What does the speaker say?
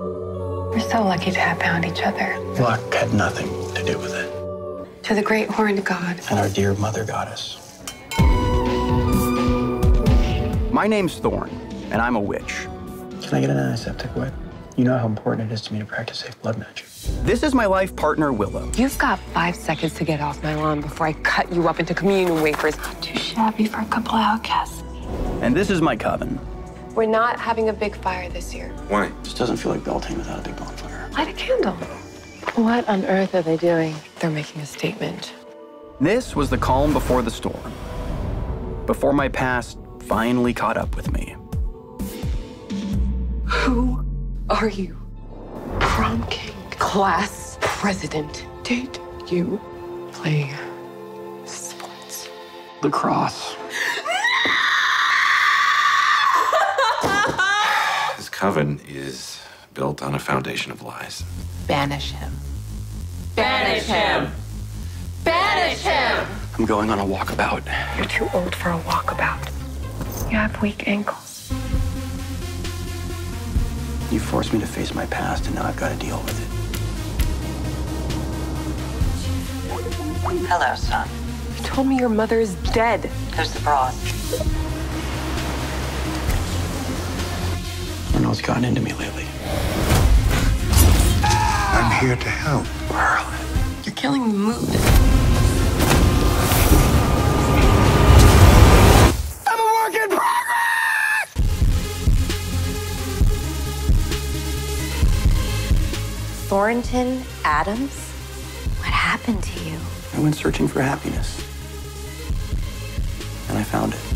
We're so lucky to have found each other. Luck had nothing to do with it. To the great horned god. And our dear mother goddess. My name's Thorn, and I'm a witch. Can I get an antiseptic wipe? You know how important it is to me to practice safe blood magic. This is my life partner, Willow. You've got five seconds to get off my lawn before I cut you up into communion wafers. Too shabby for a couple outcasts. And this is my coven. We're not having a big fire this year. Why? This doesn't feel like Beltane without a big bonfire. Light a candle. What on earth are they doing? They're making a statement. This was the calm before the storm. Before my past finally caught up with me. Who are you? Prom king, class president. Did you play sports? Lacrosse. Coven is built on a foundation of lies. Banish him. Banish him. Banish him. I'm going on a walkabout. You're too old for a walkabout. You have weak ankles. You forced me to face my past, and now I've got to deal with it. Hello, son. You told me your mother is dead. Who's the broad? I don't know what's gotten into me lately. I'm here to help. Merlin. You're killing the mood. I'm a work in progress! Thornton Adams? What happened to you? I went searching for happiness. And I found it.